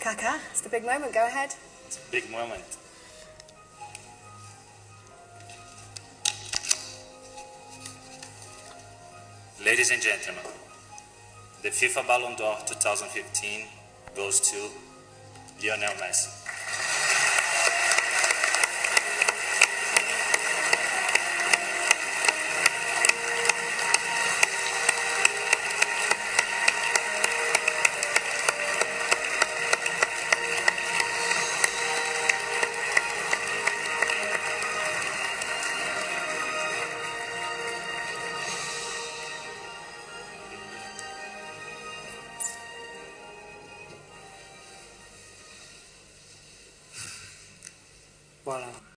Kaka. It's the big moment. Go ahead. It's a big moment. Ladies and gentlemen, the FIFA Ballon d'Or 2015 goes to Lionel Messi. 挂了。